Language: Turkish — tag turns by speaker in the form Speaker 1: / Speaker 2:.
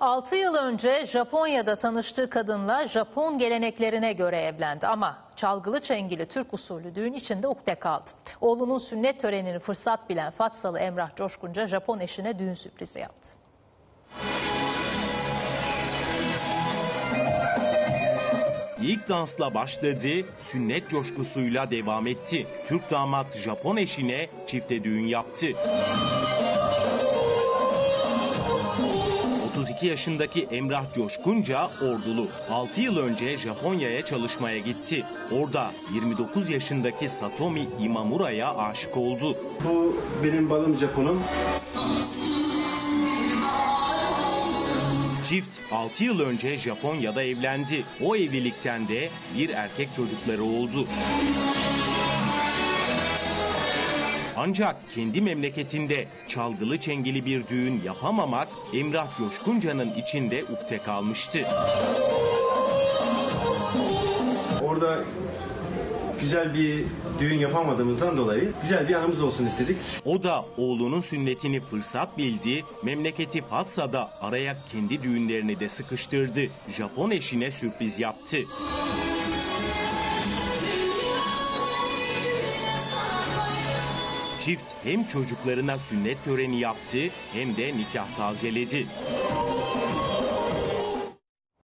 Speaker 1: 6 yıl önce Japonya'da tanıştığı kadınla Japon geleneklerine göre evlendi ama çalgılı çengili Türk usulü düğün içinde ukde kaldı. Oğlunun sünnet törenini fırsat bilen Fatsalı Emrah Coşkunca Japon eşine düğün sürprizi yaptı.
Speaker 2: İlk dansla başladı, sünnet coşkusuyla devam etti. Türk damat Japon eşine çifte düğün yaptı. 32 yaşındaki Emrah Coşkunca ordulu. 6 yıl önce Japonya'ya çalışmaya gitti. Orada 29 yaşındaki Satomi Imamura'ya aşık oldu.
Speaker 3: Bu benim balım Japon'um.
Speaker 2: Çift 6 yıl önce Japonya'da evlendi. O evlilikten de bir erkek çocukları oldu. Ancak kendi memleketinde çalgılı çengeli bir düğün yapamamak Emrah Coşkunca'nın içinde ukde kalmıştı.
Speaker 3: Orada güzel bir düğün yapamadığımızdan dolayı güzel bir anımız olsun istedik.
Speaker 2: O da oğlunun sünnetini fırsat bildi, memleketi Fatsa'da araya kendi düğünlerini de sıkıştırdı. Japon eşine sürpriz yaptı. Çift hem çocuklarına sünnet töreni yaptı hem de nikah tazeledi.